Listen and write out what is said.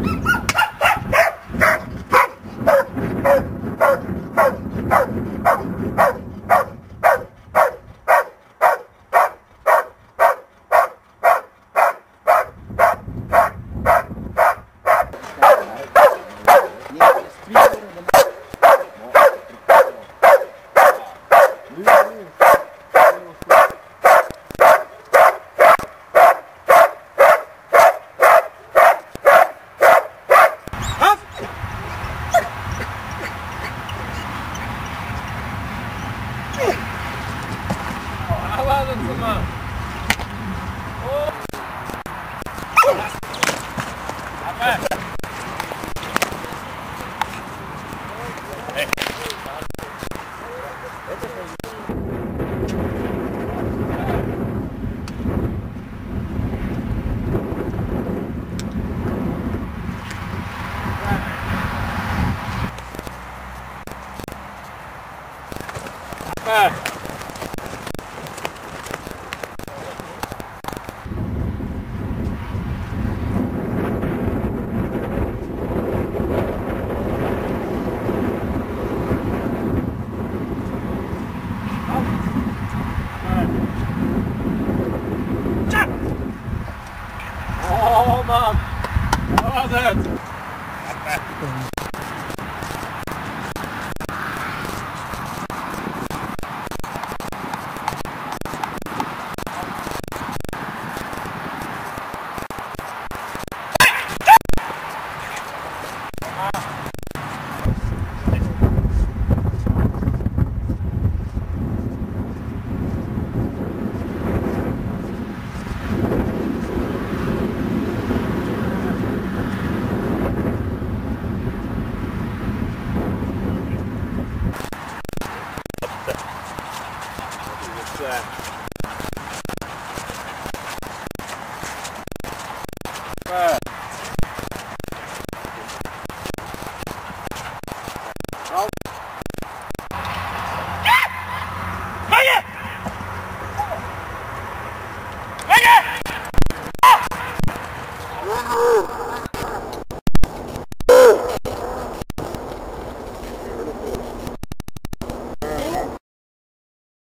you. 하는 순간. 오. 앞에. 앞에. Obrigado. that.